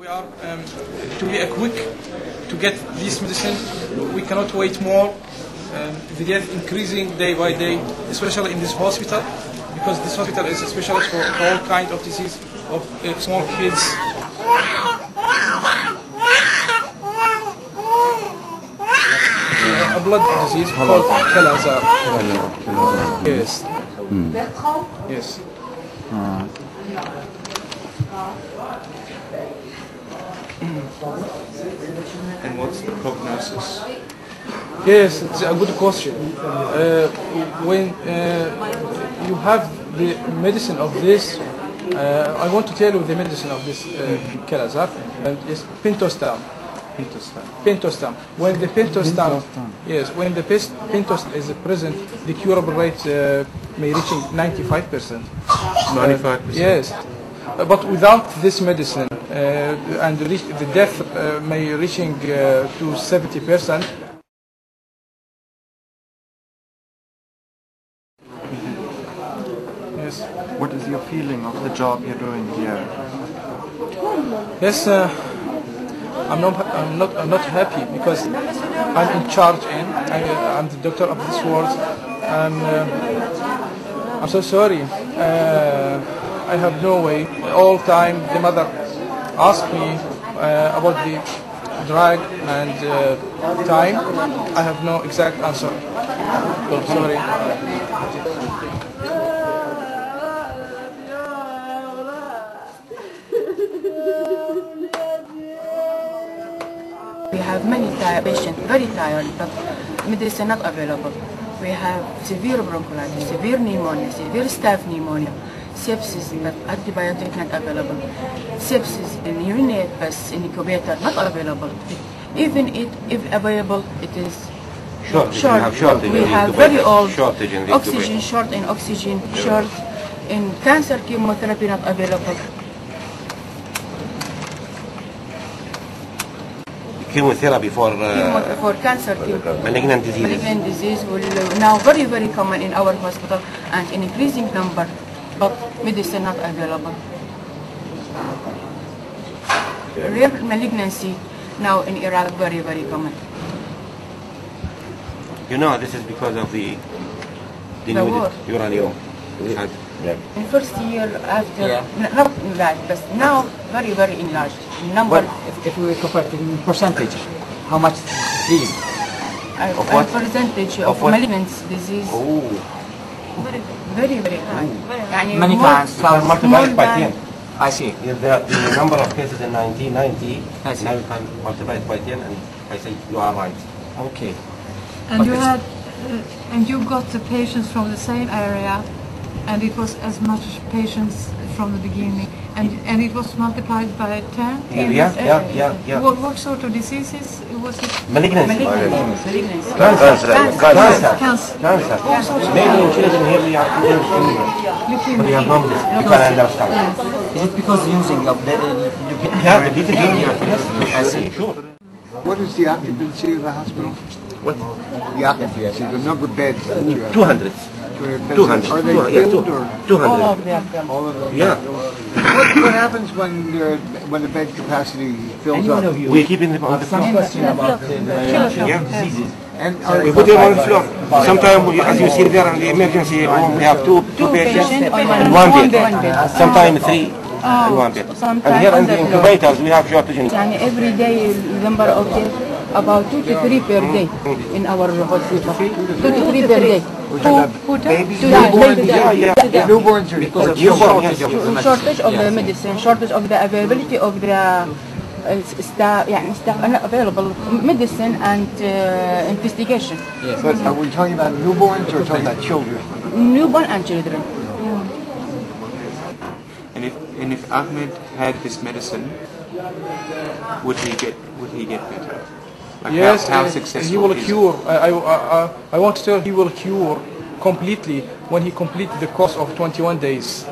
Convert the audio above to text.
We are um, to be a quick to get this medicine. We cannot wait more. Um, the death increasing day by day, especially in this hospital, because this hospital is a specialist for all kind of disease of uh, small kids. Uh, a blood disease called Kala-Azar. Yes. Yes. And what's the prognosis? Yes, it's a good question. Uh, when uh, you have the medicine of this, uh, I want to tell you the medicine of this uh, Kala-Azar, and it's pentostam. Pentostam. Pentostam. When the pentostam, yes, when the pes- pentostam is present, the curable rate uh, may reaching 95 percent. 95%? Yes, but without this medicine, uh, and the death uh, may reaching uh, to 70 percent. Yes. What is your feeling of the job you're doing here? Yes, uh, I'm not. I'm not. I'm not happy because I'm in charge and I, I'm the doctor of this world. And uh, I'm so sorry. Uh, I have no way. All time the mother asked me uh, about the drug and uh, time. I have no exact answer. Sorry. We have many tired patients, very tired, but medicine not available. We have severe bronchitis, severe pneumonia, severe staph pneumonia, sepsis, but antibiotic not available. Sepsis in urinate, but in incubator not available. Even it, if available, it is Shortage, you short. have shortage we in have very old Shortage in oxygen incubator. short in oxygen short in cancer chemotherapy not available. Chemotherapy for Chemo- uh, for cancer chemo- malignant diseases. Malignant disease will uh, now very, very common in our hospital and in increasing number, but medicine not available. Rare malignancy now in Iraq very, very common. You know, this is because of the The denuded war. uranium. We had In first year after, n- not enlarged, but now very, very enlarged. Number, If, if we compare it in percentage, how much is uh, Of what? percentage Of of, malignant disease, Oh, very, very, very high. Many, times. Multiplied by 10. I see. If the, the number of cases in 1990, I now you can multiply it by 10 and I say you are right. Okay. And you had, uh, and you got the patients from the same area and it was as much patients from the beginning and and it was multiplied by ten. Yeah, yeah, yeah, yeah, yeah. What, what sort of diseases was it? Malignancy. Malignancy. Cancer. Cancer. Cancer. Cancer. Cancer. Maybe in children here we are but we have known this. You can understand. Is it because using of the Yeah, the little yes. I see. Sure. What is the occupancy of the hospital? What? The occupancy, the number of beds. that you have. 200. 200. Are they 200, yeah, two, or? 200. All of them. All of them. Yeah. what, what happens when the, when the bed capacity fills Anyone up? We keep in the, on the floor. Some question about the, diseases. And are we put them on the floor. Sometimes, as you see there in the emergency room, we have two, two, two patients, and one, one bed. Uh, oh, one bed. Sometimes three. Oh, and here in the incubators, we have shortage. Every day, the number of cases about two to three per day in our hospital. Two to three per day. Who, babies, newborns, yeah, yeah. newborns are because of shortage, shortage of the medicine, shortage of the availability of the uh, staff, yeah, staff not available, medicine and uh, investigation. But are we talking about newborns or talking about children? Newborn and children. And if and if Ahmed had this medicine, would he get would he get better? Like Yes, how, how successful he will cure. I, I, I, I want to tell he will cure completely when he complete the course of 21 days.